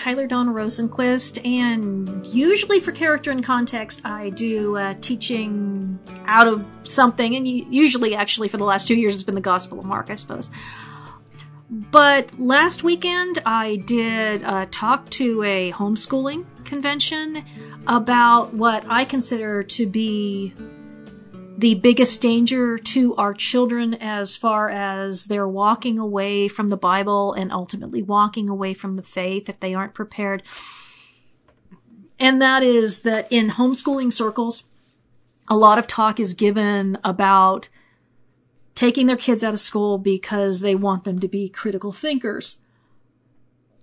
Tyler Dawn Rosenquist, and usually for character and context, I do uh, teaching out of something, and usually, actually, for the last two years, it's been the Gospel of Mark, I suppose. But last weekend, I did uh, talk to a homeschooling convention about what I consider to be the biggest danger to our children as far as they're walking away from the Bible and ultimately walking away from the faith if they aren't prepared. And that is that in homeschooling circles, a lot of talk is given about taking their kids out of school because they want them to be critical thinkers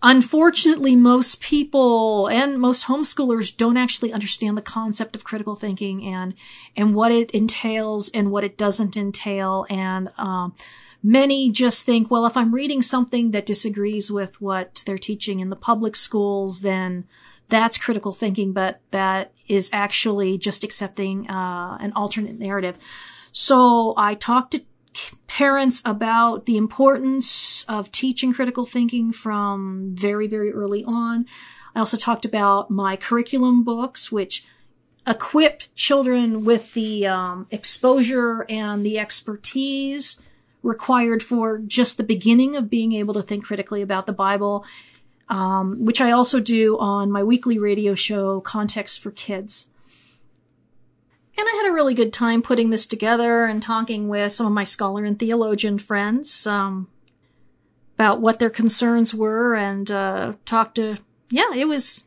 unfortunately, most people and most homeschoolers don't actually understand the concept of critical thinking and and what it entails and what it doesn't entail. And um, many just think, well, if I'm reading something that disagrees with what they're teaching in the public schools, then that's critical thinking. But that is actually just accepting uh, an alternate narrative. So I talked to parents about the importance of teaching critical thinking from very, very early on. I also talked about my curriculum books, which equip children with the um, exposure and the expertise required for just the beginning of being able to think critically about the Bible, um, which I also do on my weekly radio show, Context for Kids. And I had a really good time putting this together and talking with some of my scholar and theologian friends um, about what their concerns were and uh, talk to, yeah, it was,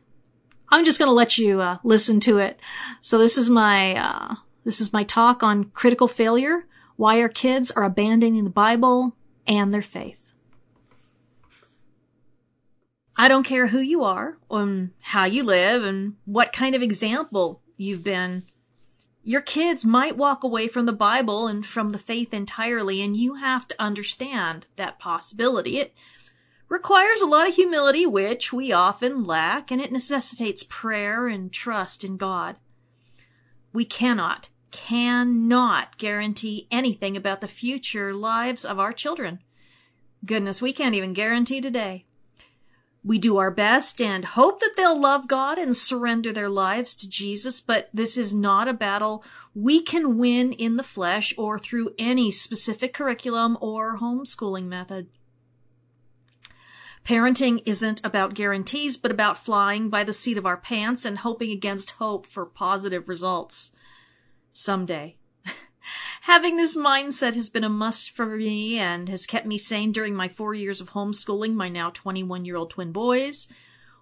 I'm just going to let you uh, listen to it. So this is my, uh, this is my talk on critical failure, why our kids are abandoning the Bible and their faith. I don't care who you are, and how you live, and what kind of example you've been your kids might walk away from the Bible and from the faith entirely, and you have to understand that possibility. It requires a lot of humility, which we often lack, and it necessitates prayer and trust in God. We cannot, cannot guarantee anything about the future lives of our children. Goodness, we can't even guarantee today. We do our best and hope that they'll love God and surrender their lives to Jesus, but this is not a battle we can win in the flesh or through any specific curriculum or homeschooling method. Parenting isn't about guarantees, but about flying by the seat of our pants and hoping against hope for positive results. Someday. Having this mindset has been a must for me and has kept me sane during my four years of homeschooling my now 21 year old twin boys.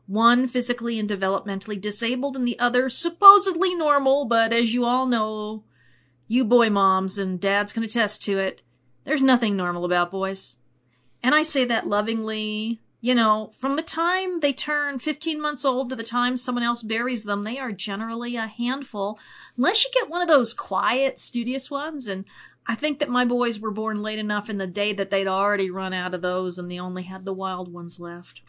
One physically and developmentally disabled and the other supposedly normal, but as you all know, you boy moms and dads can attest to it, there's nothing normal about boys. And I say that lovingly, you know, from the time they turn 15 months old to the time someone else buries them, they are generally a handful, unless you get one of those quiet, studious ones. And I think that my boys were born late enough in the day that they'd already run out of those and they only had the wild ones left.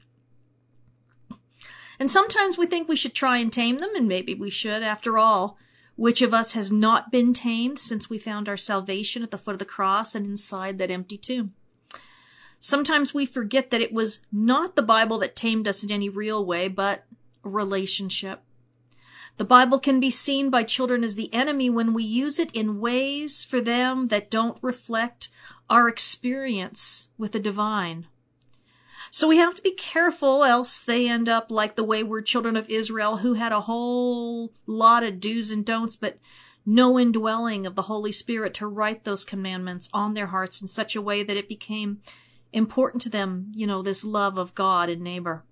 And sometimes we think we should try and tame them, and maybe we should. After all, which of us has not been tamed since we found our salvation at the foot of the cross and inside that empty tomb? Sometimes we forget that it was not the Bible that tamed us in any real way, but a relationship. The Bible can be seen by children as the enemy when we use it in ways for them that don't reflect our experience with the divine. So we have to be careful, else they end up like the wayward children of Israel who had a whole lot of do's and don'ts, but no indwelling of the Holy Spirit to write those commandments on their hearts in such a way that it became important to them, you know, this love of God and neighbor.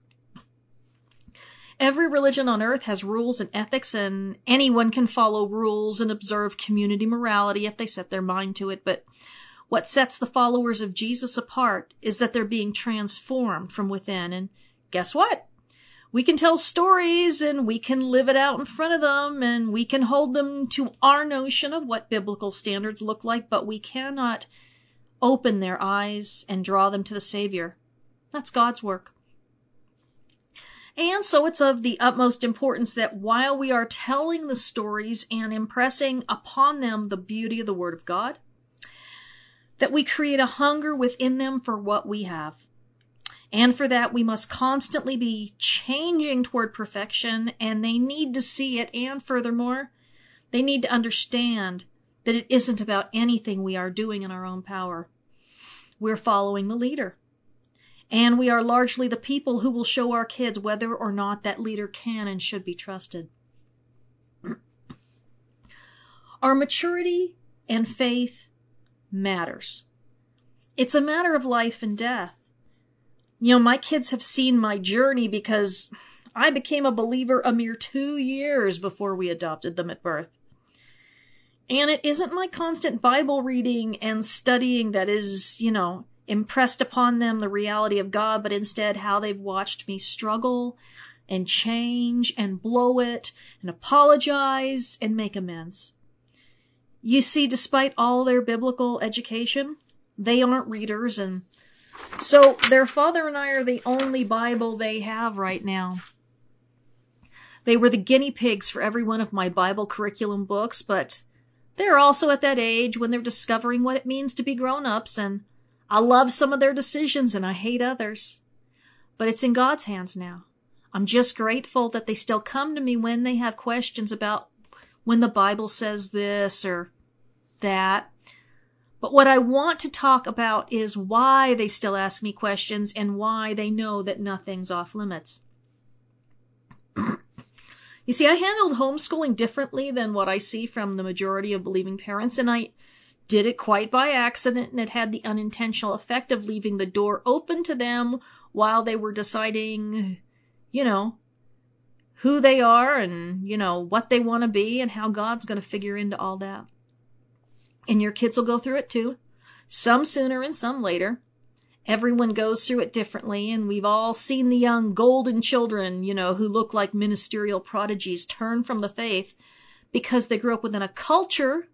Every religion on earth has rules and ethics, and anyone can follow rules and observe community morality if they set their mind to it. But what sets the followers of Jesus apart is that they're being transformed from within. And guess what? We can tell stories and we can live it out in front of them and we can hold them to our notion of what biblical standards look like, but we cannot open their eyes and draw them to the Savior. That's God's work. And so it's of the utmost importance that while we are telling the stories and impressing upon them the beauty of the Word of God, that we create a hunger within them for what we have. And for that, we must constantly be changing toward perfection, and they need to see it. And furthermore, they need to understand that it isn't about anything we are doing in our own power. We're following the leader. And we are largely the people who will show our kids whether or not that leader can and should be trusted. Our maturity and faith matters. It's a matter of life and death. You know, my kids have seen my journey because I became a believer a mere two years before we adopted them at birth. And it isn't my constant Bible reading and studying that is, you know, impressed upon them the reality of God, but instead how they've watched me struggle and change and blow it and apologize and make amends. You see, despite all their biblical education, they aren't readers and so their father and I are the only Bible they have right now. They were the guinea pigs for every one of my Bible curriculum books, but they're also at that age when they're discovering what it means to be grown ups, and I love some of their decisions and I hate others. But it's in God's hands now. I'm just grateful that they still come to me when they have questions about when the Bible says this or that. But what I want to talk about is why they still ask me questions and why they know that nothing's off limits. you see, I handled homeschooling differently than what I see from the majority of believing parents, and I did it quite by accident, and it had the unintentional effect of leaving the door open to them while they were deciding, you know, who they are and, you know, what they want to be and how God's going to figure into all that. And your kids will go through it too. Some sooner and some later. Everyone goes through it differently, and we've all seen the young golden children, you know, who look like ministerial prodigies turn from the faith because they grew up within a culture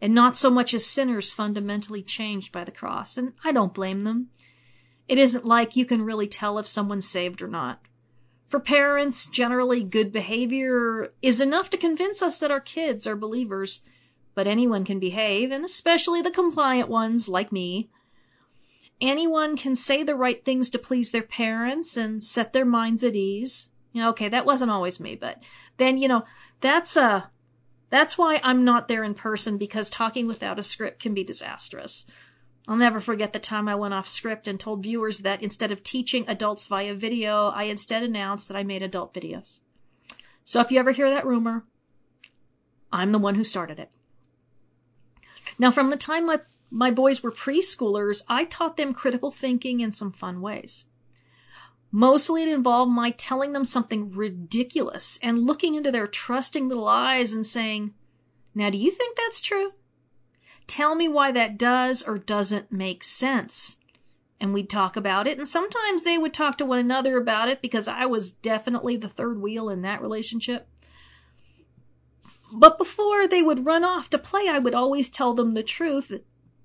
and not so much as sinners fundamentally changed by the cross. And I don't blame them. It isn't like you can really tell if someone's saved or not. For parents, generally good behavior is enough to convince us that our kids are believers but anyone can behave, and especially the compliant ones like me. Anyone can say the right things to please their parents and set their minds at ease. You know, okay, that wasn't always me, but then, you know, that's, uh, that's why I'm not there in person because talking without a script can be disastrous. I'll never forget the time I went off script and told viewers that instead of teaching adults via video, I instead announced that I made adult videos. So if you ever hear that rumor, I'm the one who started it. Now, from the time my, my boys were preschoolers, I taught them critical thinking in some fun ways. Mostly it involved my telling them something ridiculous and looking into their trusting little eyes and saying, Now, do you think that's true? Tell me why that does or doesn't make sense. And we'd talk about it, and sometimes they would talk to one another about it because I was definitely the third wheel in that relationship. But before they would run off to play, I would always tell them the truth,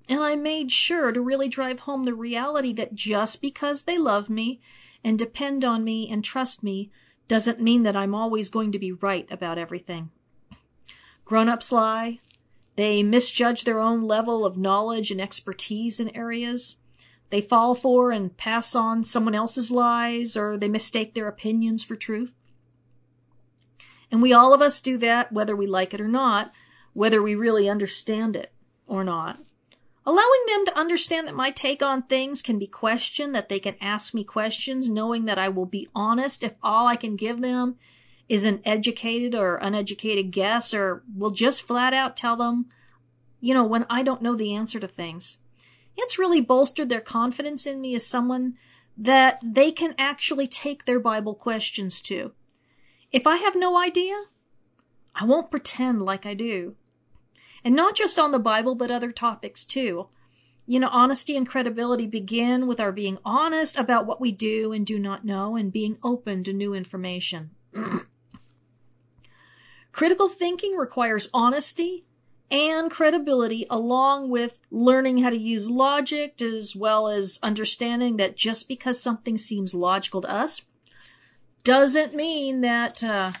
and I made sure to really drive home the reality that just because they love me and depend on me and trust me doesn't mean that I'm always going to be right about everything. Grown ups lie. They misjudge their own level of knowledge and expertise in areas. They fall for and pass on someone else's lies, or they mistake their opinions for truth. And we all of us do that whether we like it or not, whether we really understand it or not. Allowing them to understand that my take on things can be questioned, that they can ask me questions, knowing that I will be honest if all I can give them is an educated or uneducated guess, or will just flat out tell them, you know, when I don't know the answer to things. It's really bolstered their confidence in me as someone that they can actually take their Bible questions to. If I have no idea, I won't pretend like I do. And not just on the Bible, but other topics too. You know, honesty and credibility begin with our being honest about what we do and do not know and being open to new information. Critical thinking requires honesty and credibility along with learning how to use logic as well as understanding that just because something seems logical to us doesn't mean that uh,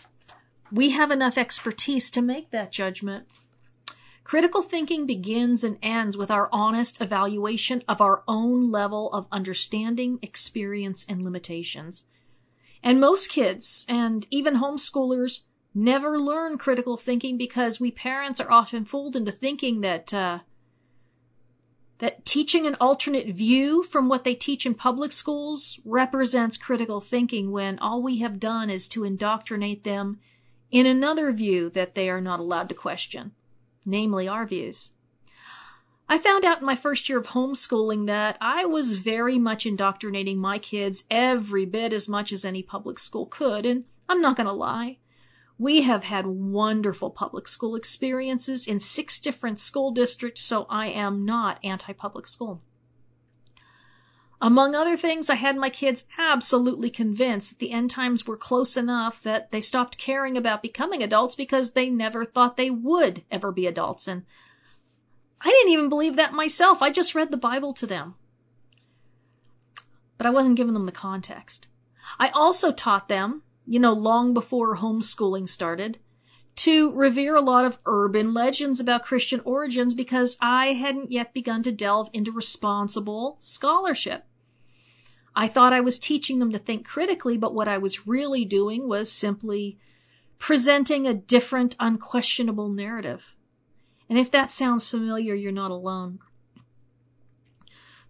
we have enough expertise to make that judgment. Critical thinking begins and ends with our honest evaluation of our own level of understanding, experience, and limitations. And most kids, and even homeschoolers, never learn critical thinking because we parents are often fooled into thinking that uh, that teaching an alternate view from what they teach in public schools represents critical thinking when all we have done is to indoctrinate them in another view that they are not allowed to question, namely our views. I found out in my first year of homeschooling that I was very much indoctrinating my kids every bit as much as any public school could, and I'm not going to lie. We have had wonderful public school experiences in six different school districts, so I am not anti public school. Among other things, I had my kids absolutely convinced that the end times were close enough that they stopped caring about becoming adults because they never thought they would ever be adults. And I didn't even believe that myself. I just read the Bible to them. But I wasn't giving them the context. I also taught them you know, long before homeschooling started, to revere a lot of urban legends about Christian origins because I hadn't yet begun to delve into responsible scholarship. I thought I was teaching them to think critically, but what I was really doing was simply presenting a different, unquestionable narrative. And if that sounds familiar, you're not alone.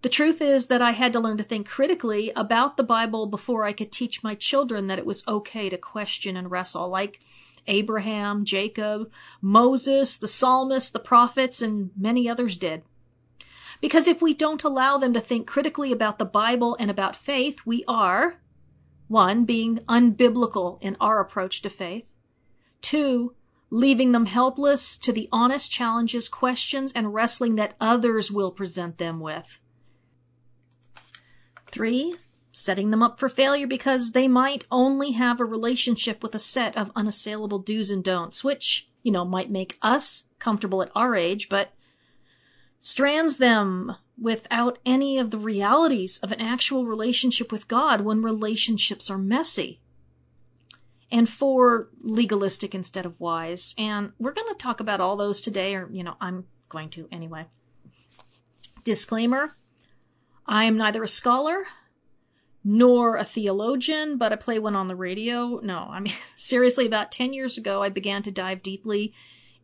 The truth is that I had to learn to think critically about the Bible before I could teach my children that it was okay to question and wrestle, like Abraham, Jacob, Moses, the psalmists, the prophets, and many others did. Because if we don't allow them to think critically about the Bible and about faith, we are, one, being unbiblical in our approach to faith, two, leaving them helpless to the honest challenges, questions, and wrestling that others will present them with. Three, setting them up for failure because they might only have a relationship with a set of unassailable do's and don'ts, which, you know, might make us comfortable at our age, but strands them without any of the realities of an actual relationship with God when relationships are messy. And four, legalistic instead of wise. And we're going to talk about all those today, or, you know, I'm going to anyway. Disclaimer I am neither a scholar nor a theologian, but I play one on the radio. No, I mean, seriously, about 10 years ago, I began to dive deeply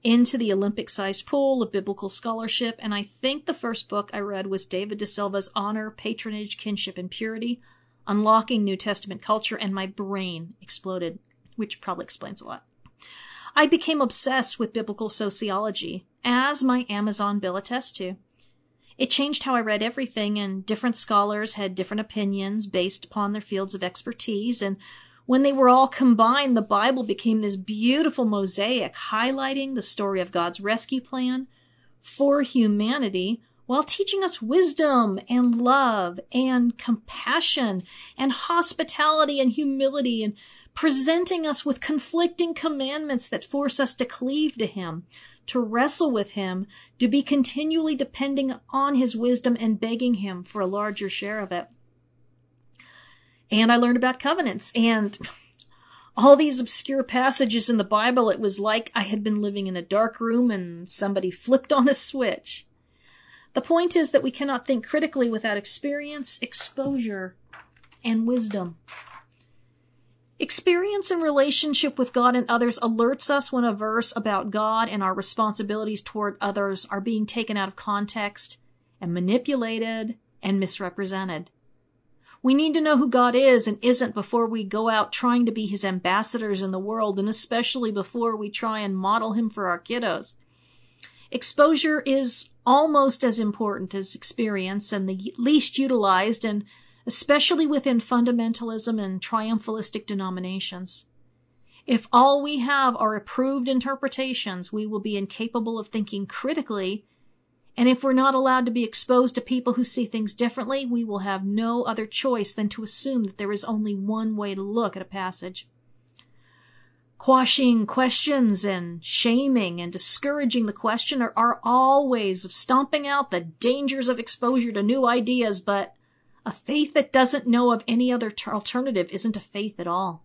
into the Olympic sized pool of biblical scholarship, and I think the first book I read was David De Silva's Honor, Patronage, Kinship, and Purity Unlocking New Testament Culture, and my brain exploded, which probably explains a lot. I became obsessed with biblical sociology, as my Amazon bill attests to. It changed how I read everything, and different scholars had different opinions based upon their fields of expertise. And when they were all combined, the Bible became this beautiful mosaic highlighting the story of God's rescue plan for humanity while teaching us wisdom and love and compassion and hospitality and humility and presenting us with conflicting commandments that force us to cleave to Him, to wrestle with him, to be continually depending on his wisdom and begging him for a larger share of it. And I learned about covenants and all these obscure passages in the Bible. It was like I had been living in a dark room and somebody flipped on a switch. The point is that we cannot think critically without experience, exposure, and wisdom. Experience in relationship with God and others alerts us when a verse about God and our responsibilities toward others are being taken out of context and manipulated and misrepresented. We need to know who God is and isn't before we go out trying to be his ambassadors in the world, and especially before we try and model him for our kiddos. Exposure is almost as important as experience and the least utilized and especially within fundamentalism and triumphalistic denominations. If all we have are approved interpretations, we will be incapable of thinking critically, and if we're not allowed to be exposed to people who see things differently, we will have no other choice than to assume that there is only one way to look at a passage. Quashing questions and shaming and discouraging the questioner are all ways of stomping out the dangers of exposure to new ideas, but a faith that doesn't know of any other t- alternative isn't a faith at all.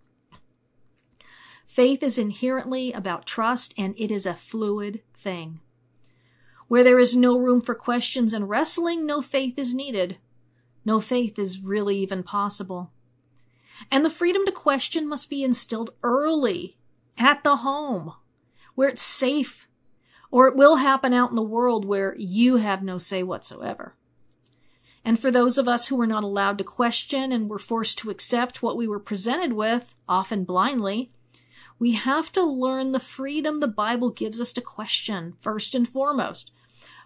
Faith is inherently about trust and it is a fluid thing. Where there is no room for questions and wrestling, no faith is needed. No faith is really even possible. And the freedom to question must be instilled early, at the home, where it's safe, or it will happen out in the world where you have no say whatsoever. And for those of us who were not allowed to question and were forced to accept what we were presented with, often blindly, we have to learn the freedom the Bible gives us to question, first and foremost,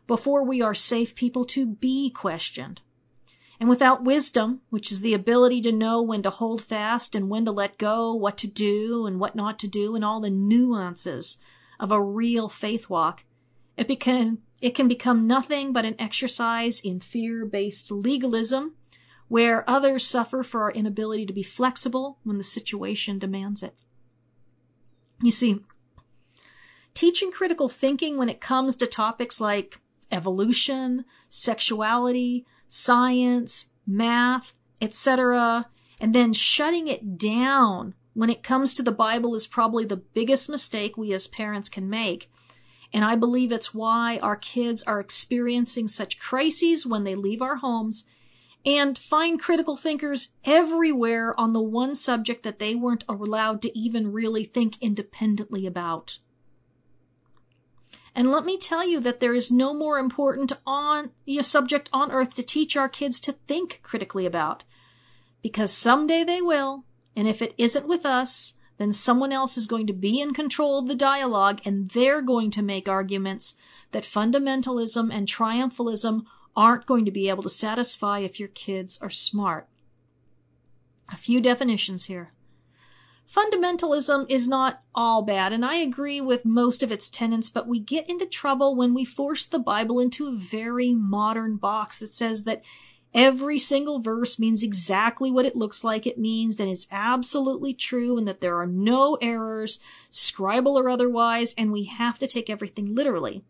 before we are safe people to be questioned. And without wisdom, which is the ability to know when to hold fast and when to let go, what to do and what not to do, and all the nuances of a real faith walk, it can, it can become nothing but an exercise in fear-based legalism, where others suffer for our inability to be flexible when the situation demands it. You see, teaching critical thinking when it comes to topics like evolution, sexuality, science, math, etc., and then shutting it down when it comes to the Bible is probably the biggest mistake we as parents can make. And I believe it's why our kids are experiencing such crises when they leave our homes and find critical thinkers everywhere on the one subject that they weren't allowed to even really think independently about. And let me tell you that there is no more important on subject on earth to teach our kids to think critically about. Because someday they will, and if it isn't with us, then someone else is going to be in control of the dialogue and they're going to make arguments that fundamentalism and triumphalism aren't going to be able to satisfy if your kids are smart. A few definitions here. Fundamentalism is not all bad, and I agree with most of its tenets, but we get into trouble when we force the Bible into a very modern box that says that every single verse means exactly what it looks like it means, and is absolutely true, and that there are no errors, scribal or otherwise, and we have to take everything literally.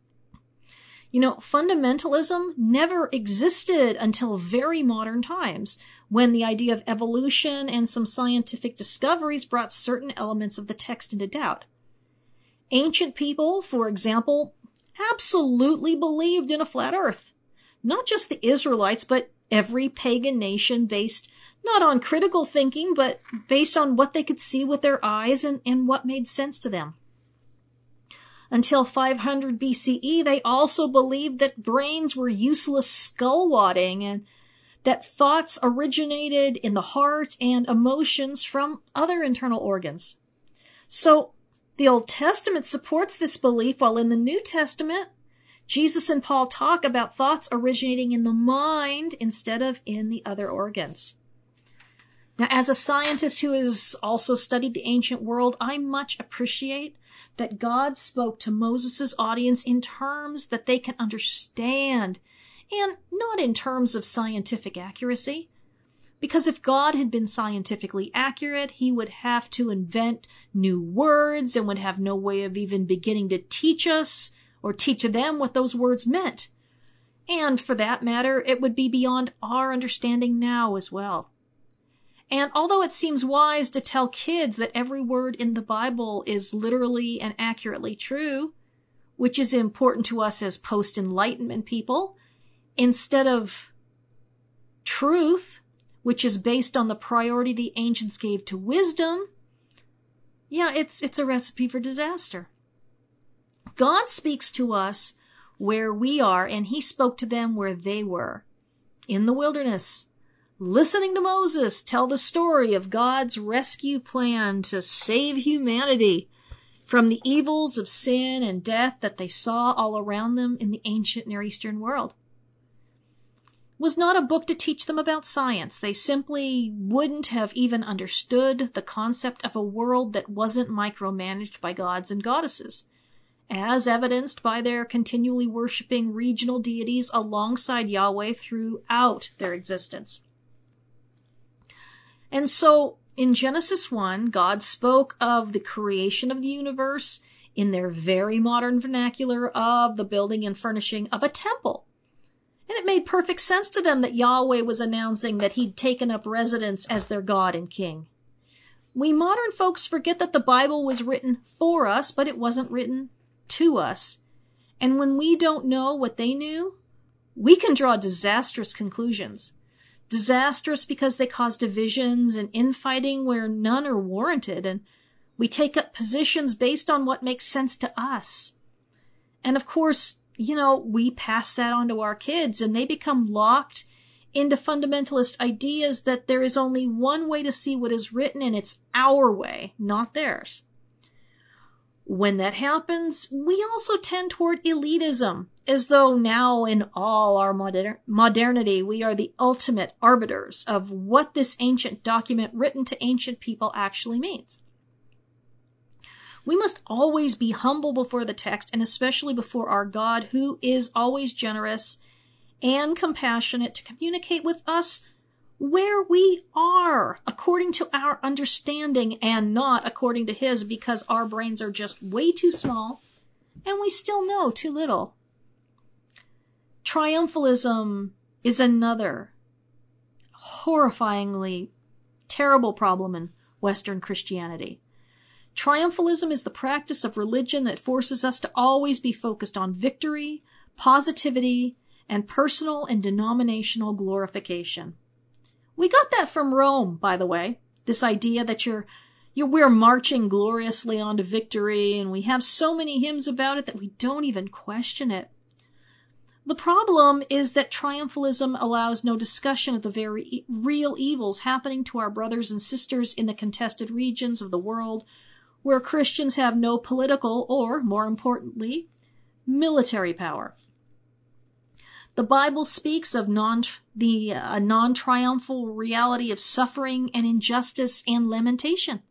You know, fundamentalism never existed until very modern times, when the idea of evolution and some scientific discoveries brought certain elements of the text into doubt. Ancient people, for example, absolutely believed in a flat earth. Not just the Israelites, but every pagan nation based not on critical thinking, but based on what they could see with their eyes and, and what made sense to them. Until 500 BCE, they also believed that brains were useless skull wadding and that thoughts originated in the heart and emotions from other internal organs. So the Old Testament supports this belief while in the New Testament, Jesus and Paul talk about thoughts originating in the mind instead of in the other organs. Now, as a scientist who has also studied the ancient world, I much appreciate that God spoke to Moses' audience in terms that they can understand and not in terms of scientific accuracy. Because if God had been scientifically accurate, he would have to invent new words and would have no way of even beginning to teach us or teach them what those words meant. And for that matter, it would be beyond our understanding now as well. And although it seems wise to tell kids that every word in the Bible is literally and accurately true, which is important to us as post Enlightenment people, instead of truth, which is based on the priority the ancients gave to wisdom, yeah, it's, it's a recipe for disaster. God speaks to us where we are, and he spoke to them where they were. In the wilderness, listening to Moses tell the story of God's rescue plan to save humanity from the evils of sin and death that they saw all around them in the ancient Near Eastern world. Was not a book to teach them about science. They simply wouldn't have even understood the concept of a world that wasn't micromanaged by gods and goddesses, as evidenced by their continually worshipping regional deities alongside Yahweh throughout their existence. And so in Genesis 1, God spoke of the creation of the universe in their very modern vernacular of the building and furnishing of a temple. And it made perfect sense to them that Yahweh was announcing that he'd taken up residence as their God and King. We modern folks forget that the Bible was written for us, but it wasn't written to us. And when we don't know what they knew, we can draw disastrous conclusions. Disastrous because they cause divisions and infighting where none are warranted, and we take up positions based on what makes sense to us. And of course, you know, we pass that on to our kids and they become locked into fundamentalist ideas that there is only one way to see what is written and it's our way, not theirs. When that happens, we also tend toward elitism, as though now in all our moder- modernity we are the ultimate arbiters of what this ancient document written to ancient people actually means. We must always be humble before the text and especially before our God, who is always generous and compassionate to communicate with us where we are according to our understanding and not according to his because our brains are just way too small and we still know too little. Triumphalism is another horrifyingly terrible problem in Western Christianity. Triumphalism is the practice of religion that forces us to always be focused on victory, positivity, and personal and denominational glorification. We got that from Rome, by the way. This idea that you're, you're we're marching gloriously on to victory, and we have so many hymns about it that we don't even question it. The problem is that triumphalism allows no discussion of the very real evils happening to our brothers and sisters in the contested regions of the world where Christians have no political or, more importantly, military power. The Bible speaks of non, the uh, non-triumphal reality of suffering and injustice and lamentation.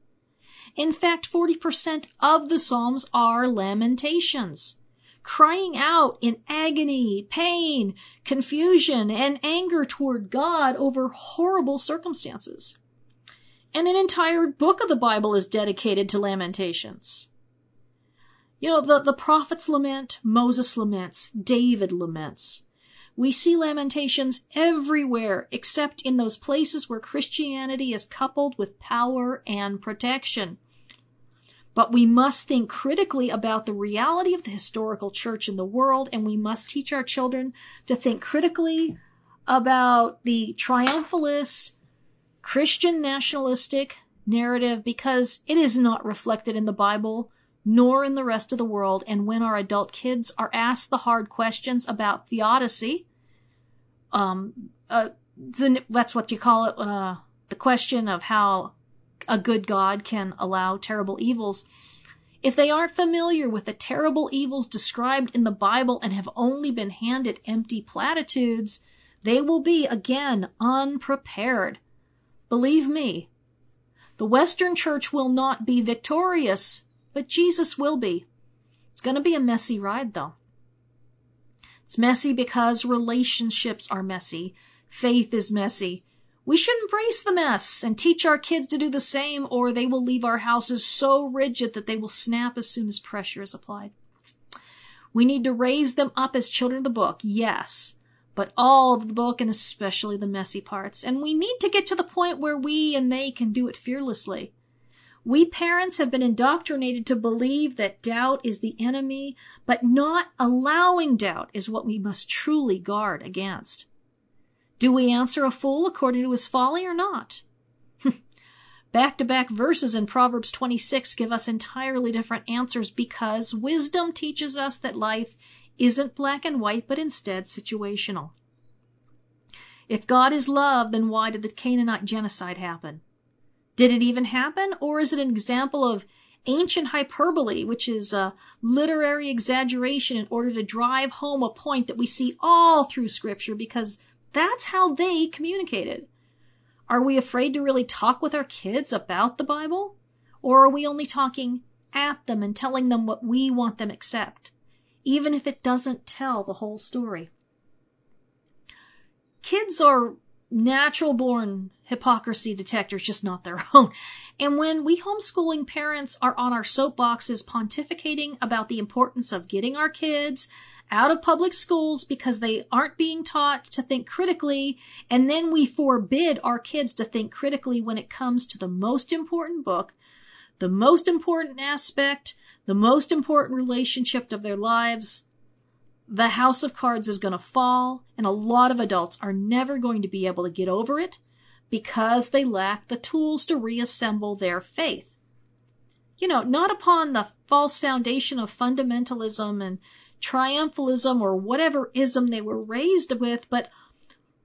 In fact, 40% of the Psalms are lamentations, crying out in agony, pain, confusion, and anger toward God over horrible circumstances. And an entire book of the Bible is dedicated to lamentations. You know, the, the prophets lament, Moses laments, David laments. We see lamentations everywhere except in those places where Christianity is coupled with power and protection. But we must think critically about the reality of the historical church in the world, and we must teach our children to think critically about the triumphalist, Christian nationalistic narrative because it is not reflected in the Bible nor in the rest of the world. And when our adult kids are asked the hard questions about theodicy, um, uh, the, that's what you call it, uh, the question of how a good God can allow terrible evils. If they aren't familiar with the terrible evils described in the Bible and have only been handed empty platitudes, they will be again unprepared. Believe me, the Western church will not be victorious but Jesus will be. It's going to be a messy ride, though. It's messy because relationships are messy. Faith is messy. We should embrace the mess and teach our kids to do the same, or they will leave our houses so rigid that they will snap as soon as pressure is applied. We need to raise them up as children of the book, yes, but all of the book and especially the messy parts. And we need to get to the point where we and they can do it fearlessly. We parents have been indoctrinated to believe that doubt is the enemy, but not allowing doubt is what we must truly guard against. Do we answer a fool according to his folly or not? back to back verses in Proverbs 26 give us entirely different answers because wisdom teaches us that life isn't black and white, but instead situational. If God is love, then why did the Canaanite genocide happen? Did it even happen? Or is it an example of ancient hyperbole, which is a literary exaggeration in order to drive home a point that we see all through scripture because that's how they communicated. Are we afraid to really talk with our kids about the Bible? Or are we only talking at them and telling them what we want them to accept, even if it doesn't tell the whole story? Kids are natural born hypocrisy detectors, just not their own. And when we homeschooling parents are on our soapboxes pontificating about the importance of getting our kids out of public schools because they aren't being taught to think critically, and then we forbid our kids to think critically when it comes to the most important book, the most important aspect, the most important relationship of their lives, the house of cards is going to fall, and a lot of adults are never going to be able to get over it because they lack the tools to reassemble their faith. You know, not upon the false foundation of fundamentalism and triumphalism or whatever ism they were raised with, but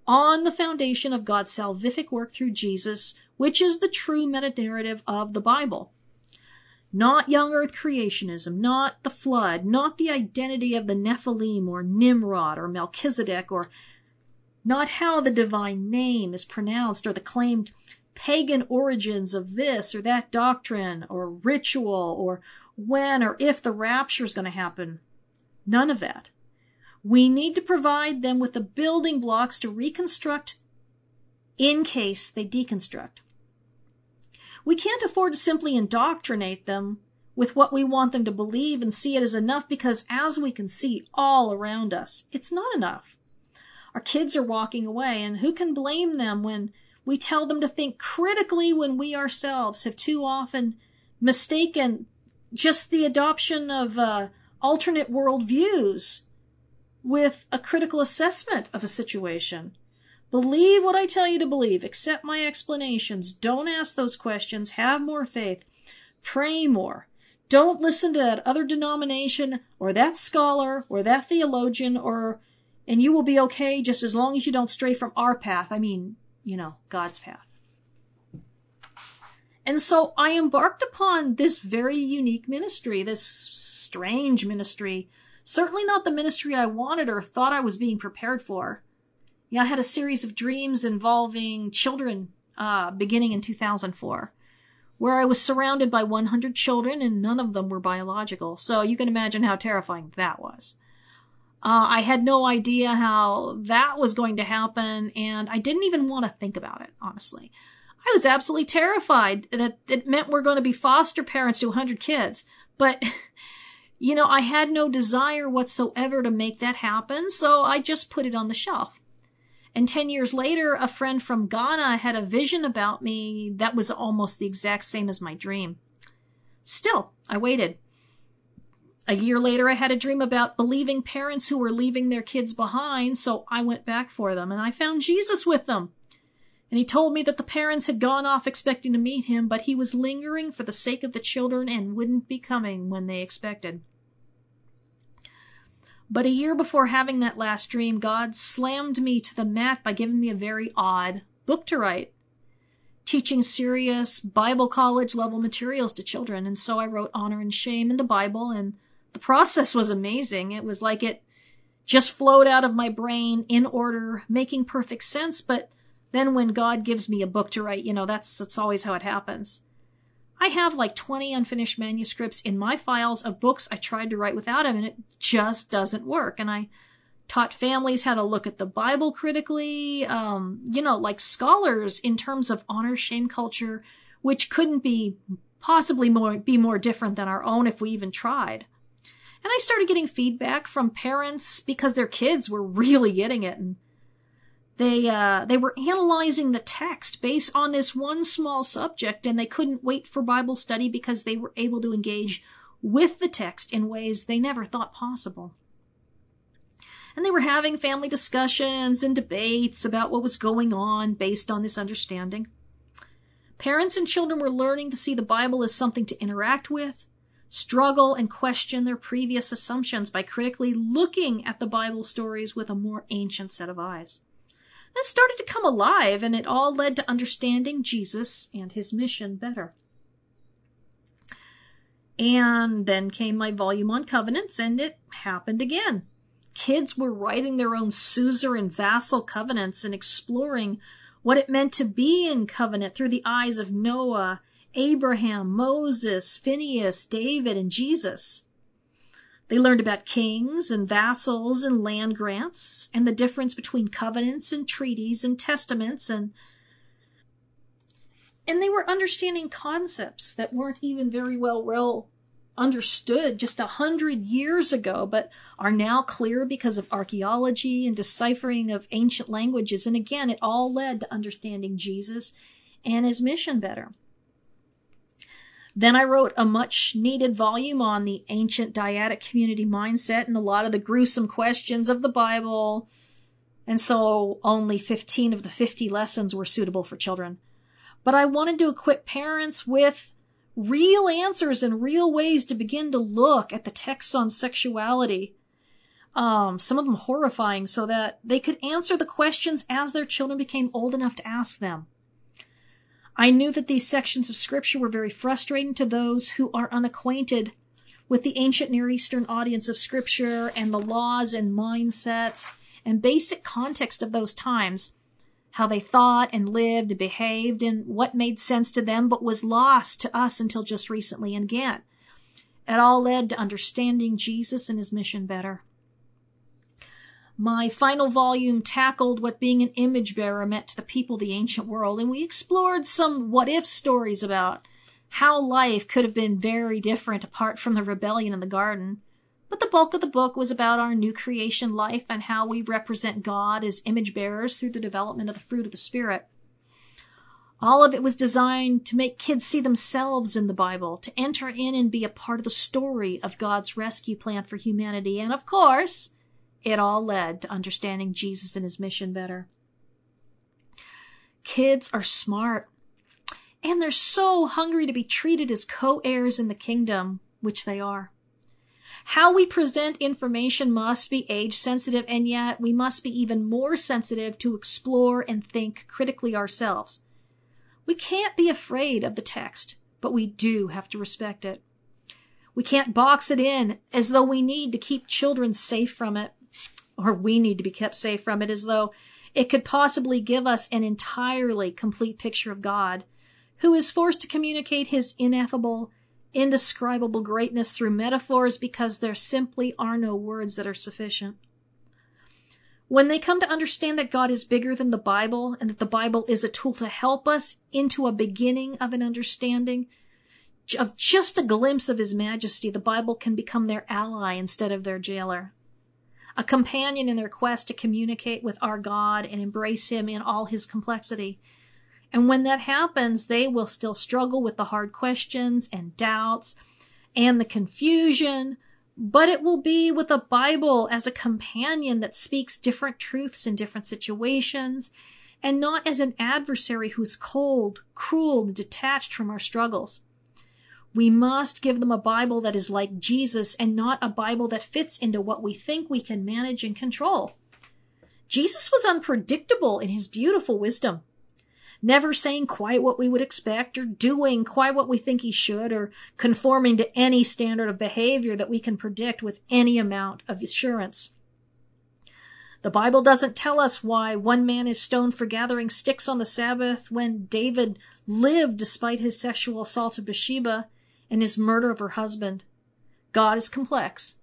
on the foundation of God's salvific work through Jesus, which is the true meta narrative of the Bible. Not young earth creationism, not the flood, not the identity of the Nephilim or Nimrod or Melchizedek, or not how the divine name is pronounced or the claimed pagan origins of this or that doctrine or ritual or when or if the rapture is going to happen. None of that. We need to provide them with the building blocks to reconstruct in case they deconstruct. We can't afford to simply indoctrinate them with what we want them to believe and see it as enough because as we can see all around us, it's not enough. Our kids are walking away and who can blame them when we tell them to think critically when we ourselves have too often mistaken just the adoption of uh, alternate worldviews with a critical assessment of a situation. Believe what I tell you to believe. Accept my explanations. Don't ask those questions. Have more faith. Pray more. Don't listen to that other denomination or that scholar or that theologian or, and you will be okay just as long as you don't stray from our path. I mean, you know, God's path. And so I embarked upon this very unique ministry, this strange ministry Certainly not the ministry I wanted or thought I was being prepared for. Yeah, I had a series of dreams involving children uh, beginning in 2004, where I was surrounded by 100 children and none of them were biological. So you can imagine how terrifying that was. Uh, I had no idea how that was going to happen, and I didn't even want to think about it, honestly. I was absolutely terrified that it meant we're going to be foster parents to 100 kids. But You know, I had no desire whatsoever to make that happen, so I just put it on the shelf. And 10 years later, a friend from Ghana had a vision about me that was almost the exact same as my dream. Still, I waited. A year later, I had a dream about believing parents who were leaving their kids behind, so I went back for them and I found Jesus with them. And he told me that the parents had gone off expecting to meet him, but he was lingering for the sake of the children and wouldn't be coming when they expected. But a year before having that last dream, God slammed me to the mat by giving me a very odd book to write, teaching serious Bible college level materials to children. And so I wrote Honor and Shame in the Bible, and the process was amazing. It was like it just flowed out of my brain in order, making perfect sense, but then when God gives me a book to write, you know, that's, that's always how it happens. I have like 20 unfinished manuscripts in my files of books I tried to write without him and it just doesn't work. And I taught families how to look at the Bible critically, um, you know, like scholars in terms of honor shame culture, which couldn't be possibly more, be more different than our own if we even tried. And I started getting feedback from parents because their kids were really getting it and they uh, they were analyzing the text based on this one small subject, and they couldn't wait for Bible study because they were able to engage with the text in ways they never thought possible. And they were having family discussions and debates about what was going on based on this understanding. Parents and children were learning to see the Bible as something to interact with, struggle, and question their previous assumptions by critically looking at the Bible stories with a more ancient set of eyes and started to come alive, and it all led to understanding Jesus and his mission better. And then came my volume on covenants, and it happened again. Kids were writing their own suzerain and vassal covenants and exploring what it meant to be in covenant through the eyes of Noah, Abraham, Moses, Phineas, David, and Jesus. They learned about kings and vassals and land grants and the difference between covenants and treaties and testaments and and they were understanding concepts that weren't even very well well understood just a hundred years ago, but are now clear because of archaeology and deciphering of ancient languages. And again, it all led to understanding Jesus and his mission better. Then I wrote a much needed volume on the ancient dyadic community mindset and a lot of the gruesome questions of the Bible. And so only 15 of the 50 lessons were suitable for children. But I wanted to equip parents with real answers and real ways to begin to look at the texts on sexuality. Um, some of them horrifying so that they could answer the questions as their children became old enough to ask them. I knew that these sections of scripture were very frustrating to those who are unacquainted with the ancient Near Eastern audience of scripture and the laws and mindsets and basic context of those times, how they thought and lived and behaved and what made sense to them but was lost to us until just recently and again. It all led to understanding Jesus and his mission better. My final volume tackled what being an image bearer meant to the people of the ancient world, and we explored some what if stories about how life could have been very different apart from the rebellion in the garden. But the bulk of the book was about our new creation life and how we represent God as image bearers through the development of the fruit of the Spirit. All of it was designed to make kids see themselves in the Bible, to enter in and be a part of the story of God's rescue plan for humanity, and of course, it all led to understanding Jesus and his mission better. Kids are smart and they're so hungry to be treated as co-heirs in the kingdom, which they are. How we present information must be age sensitive, and yet we must be even more sensitive to explore and think critically ourselves. We can't be afraid of the text, but we do have to respect it. We can't box it in as though we need to keep children safe from it or we need to be kept safe from it as though it could possibly give us an entirely complete picture of God, who is forced to communicate his ineffable, indescribable greatness through metaphors because there simply are no words that are sufficient. When they come to understand that God is bigger than the Bible and that the Bible is a tool to help us into a beginning of an understanding of just a glimpse of His majesty, the Bible can become their ally instead of their jailer a companion in their quest to communicate with our God and embrace Him in all His complexity. And when that happens, they will still struggle with the hard questions and doubts and the confusion, but it will be with the Bible as a companion that speaks different truths in different situations and not as an adversary who's cold, cruel, detached from our struggles. We must give them a Bible that is like Jesus and not a Bible that fits into what we think we can manage and control. Jesus was unpredictable in his beautiful wisdom, never saying quite what we would expect or doing quite what we think he should or conforming to any standard of behavior that we can predict with any amount of assurance. The Bible doesn't tell us why one man is stoned for gathering sticks on the Sabbath when David lived despite his sexual assault of Bathsheba and his murder of her husband. God is complex.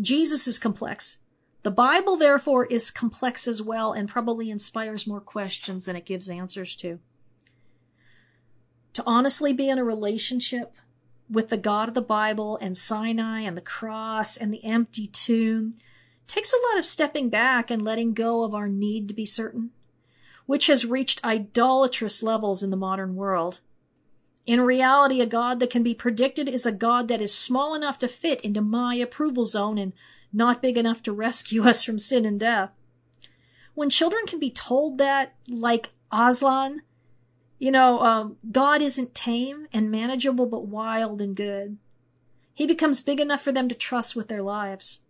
Jesus is complex. The Bible, therefore, is complex as well and probably inspires more questions than it gives answers to. To honestly be in a relationship with the God of the Bible and Sinai and the cross and the empty tomb takes a lot of stepping back and letting go of our need to be certain, which has reached idolatrous levels in the modern world. In reality, a God that can be predicted is a God that is small enough to fit into my approval zone and not big enough to rescue us from sin and death. When children can be told that, like Aslan, you know, um, God isn't tame and manageable, but wild and good. He becomes big enough for them to trust with their lives,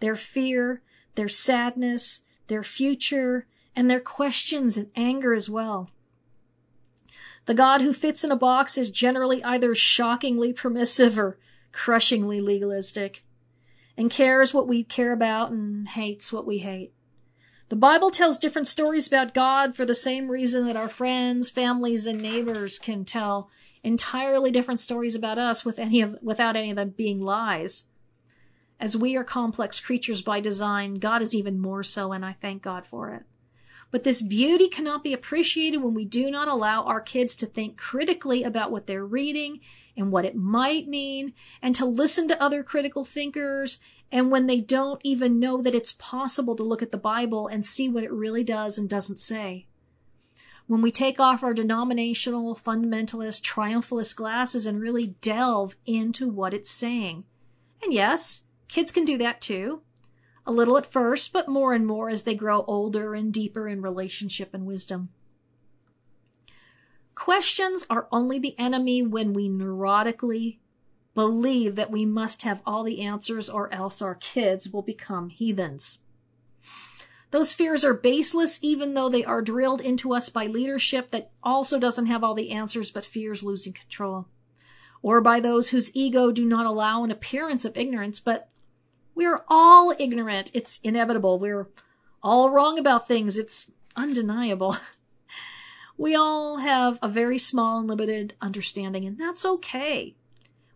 their fear, their sadness, their future, and their questions and anger as well. The God who fits in a box is generally either shockingly permissive or crushingly legalistic, and cares what we care about and hates what we hate. The Bible tells different stories about God for the same reason that our friends, families, and neighbors can tell entirely different stories about us with any of, without any of them being lies. As we are complex creatures by design, God is even more so, and I thank God for it. But this beauty cannot be appreciated when we do not allow our kids to think critically about what they're reading and what it might mean, and to listen to other critical thinkers, and when they don't even know that it's possible to look at the Bible and see what it really does and doesn't say. when we take off our denominational, fundamentalist, triumphalist glasses and really delve into what it's saying. And yes, kids can do that too. A little at first, but more and more as they grow older and deeper in relationship and wisdom. Questions are only the enemy when we neurotically believe that we must have all the answers or else our kids will become heathens. Those fears are baseless even though they are drilled into us by leadership that also doesn't have all the answers but fears losing control. Or by those whose ego do not allow an appearance of ignorance, but we're all ignorant. It's inevitable. We're all wrong about things. It's undeniable. We all have a very small and limited understanding, and that's okay.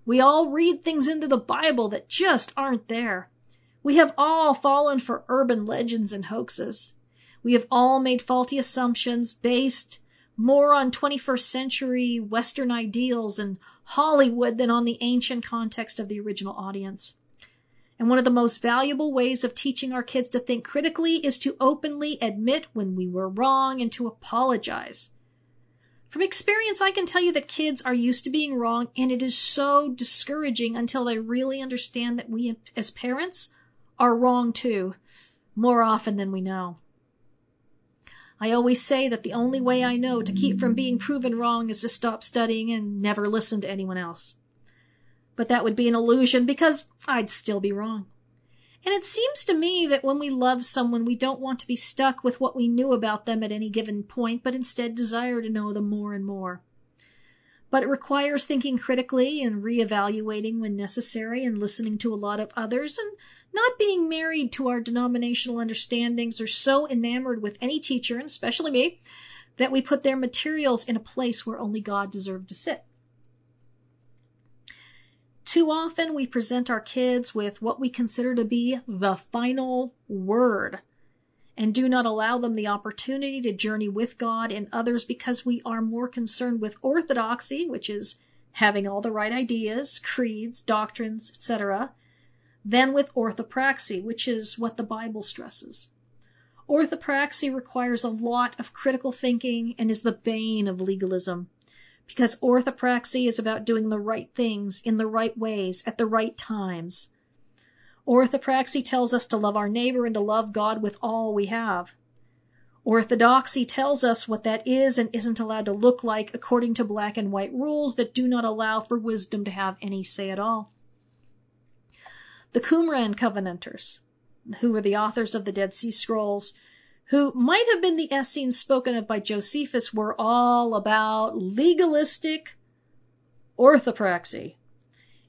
We all read things into the Bible that just aren't there. We have all fallen for urban legends and hoaxes. We have all made faulty assumptions based more on 21st century Western ideals and Hollywood than on the ancient context of the original audience. And one of the most valuable ways of teaching our kids to think critically is to openly admit when we were wrong and to apologize. From experience, I can tell you that kids are used to being wrong, and it is so discouraging until they really understand that we, as parents, are wrong too, more often than we know. I always say that the only way I know to keep from being proven wrong is to stop studying and never listen to anyone else but that would be an illusion because I'd still be wrong. And it seems to me that when we love someone, we don't want to be stuck with what we knew about them at any given point, but instead desire to know them more and more. But it requires thinking critically and reevaluating when necessary and listening to a lot of others and not being married to our denominational understandings or so enamored with any teacher, and especially me, that we put their materials in a place where only God deserved to sit. Too often we present our kids with what we consider to be the final word and do not allow them the opportunity to journey with God and others because we are more concerned with orthodoxy, which is having all the right ideas, creeds, doctrines, etc., than with orthopraxy, which is what the Bible stresses. Orthopraxy requires a lot of critical thinking and is the bane of legalism because orthopraxy is about doing the right things in the right ways at the right times. Orthopraxy tells us to love our neighbor and to love God with all we have. Orthodoxy tells us what that is and isn't allowed to look like according to black and white rules that do not allow for wisdom to have any say at all. The Qumran Covenanters, who were the authors of the Dead Sea Scrolls, who might have been the Essenes spoken of by Josephus, were all about legalistic orthopraxy.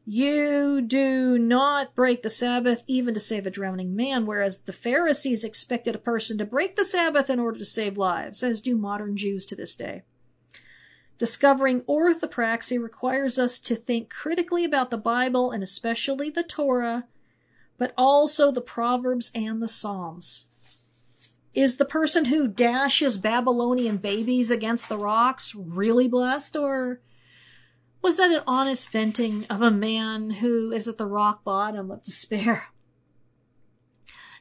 You do not break the Sabbath even to save a drowning man, whereas the Pharisees expected a person to break the Sabbath in order to save lives, as do modern Jews to this day. Discovering orthopraxy requires us to think critically about the Bible and especially the Torah, but also the Proverbs and the Psalms. Is the person who dashes Babylonian babies against the rocks really blessed, or was that an honest venting of a man who is at the rock bottom of despair?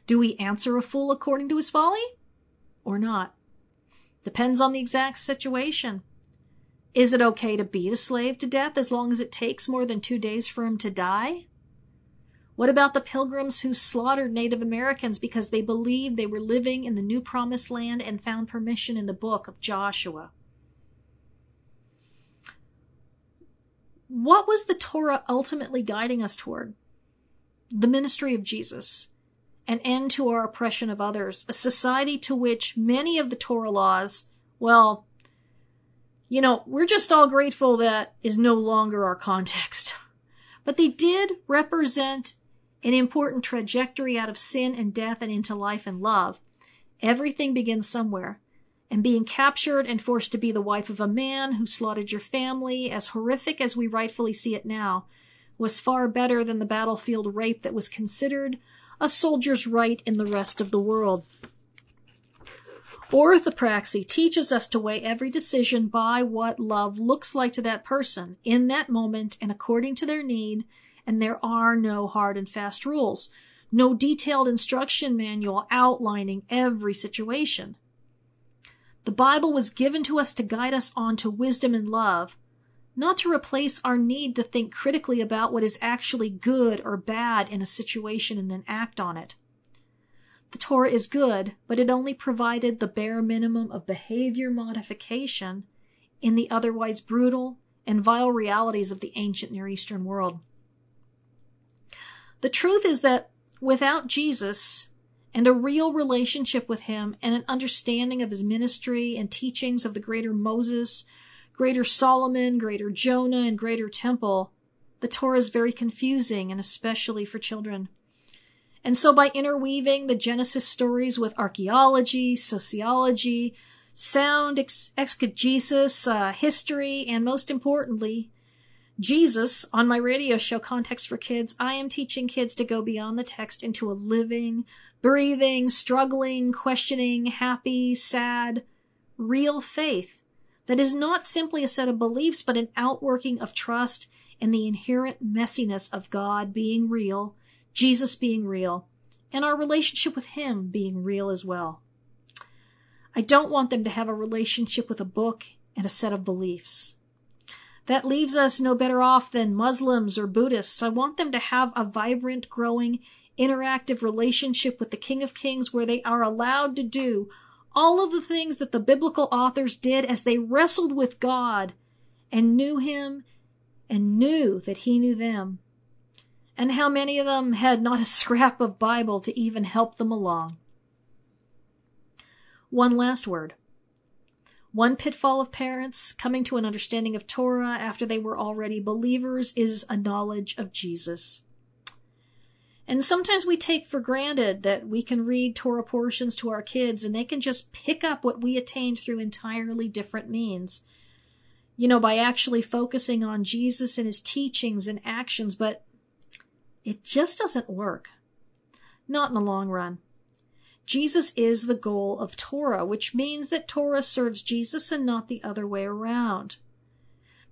Do we answer a fool according to his folly? Or not? Depends on the exact situation. Is it okay to beat a slave to death as long as it takes more than two days for him to die? What about the pilgrims who slaughtered Native Americans because they believed they were living in the new promised land and found permission in the book of Joshua? What was the Torah ultimately guiding us toward? The ministry of Jesus, an end to our oppression of others, a society to which many of the Torah laws, well, you know, we're just all grateful that is no longer our context. But they did represent an important trajectory out of sin and death and into life and love. Everything begins somewhere. And being captured and forced to be the wife of a man who slaughtered your family, as horrific as we rightfully see it now, was far better than the battlefield rape that was considered a soldier's right in the rest of the world. Orthopraxy teaches us to weigh every decision by what love looks like to that person in that moment and according to their need and there are no hard and fast rules, no detailed instruction manual outlining every situation. The Bible was given to us to guide us on to wisdom and love, not to replace our need to think critically about what is actually good or bad in a situation and then act on it. The Torah is good, but it only provided the bare minimum of behavior modification in the otherwise brutal and vile realities of the ancient Near Eastern world. The truth is that without Jesus and a real relationship with him and an understanding of his ministry and teachings of the greater Moses, greater Solomon, greater Jonah, and greater Temple, the Torah is very confusing and especially for children. And so by interweaving the Genesis stories with archaeology, sociology, sound ex- exegesis, uh, history, and most importantly, Jesus, on my radio show Context for Kids, I am teaching kids to go beyond the text into a living, breathing, struggling, questioning, happy, sad, real faith that is not simply a set of beliefs, but an outworking of trust in the inherent messiness of God being real, Jesus being real, and our relationship with Him being real as well. I don't want them to have a relationship with a book and a set of beliefs. That leaves us no better off than Muslims or Buddhists. I want them to have a vibrant, growing, interactive relationship with the King of Kings where they are allowed to do all of the things that the biblical authors did as they wrestled with God and knew Him and knew that He knew them. And how many of them had not a scrap of Bible to even help them along. One last word. One pitfall of parents coming to an understanding of Torah after they were already believers is a knowledge of Jesus. And sometimes we take for granted that we can read Torah portions to our kids and they can just pick up what we attained through entirely different means. You know, by actually focusing on Jesus and his teachings and actions, but it just doesn't work. Not in the long run. Jesus is the goal of Torah, which means that Torah serves Jesus and not the other way around.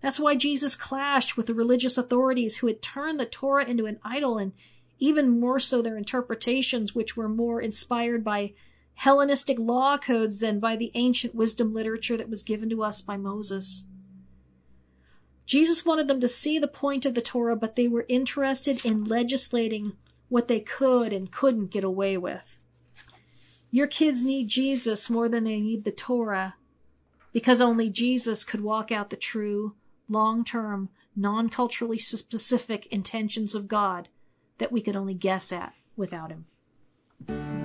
That's why Jesus clashed with the religious authorities who had turned the Torah into an idol and even more so their interpretations, which were more inspired by Hellenistic law codes than by the ancient wisdom literature that was given to us by Moses. Jesus wanted them to see the point of the Torah, but they were interested in legislating what they could and couldn't get away with. Your kids need Jesus more than they need the Torah because only Jesus could walk out the true, long term, non culturally specific intentions of God that we could only guess at without Him.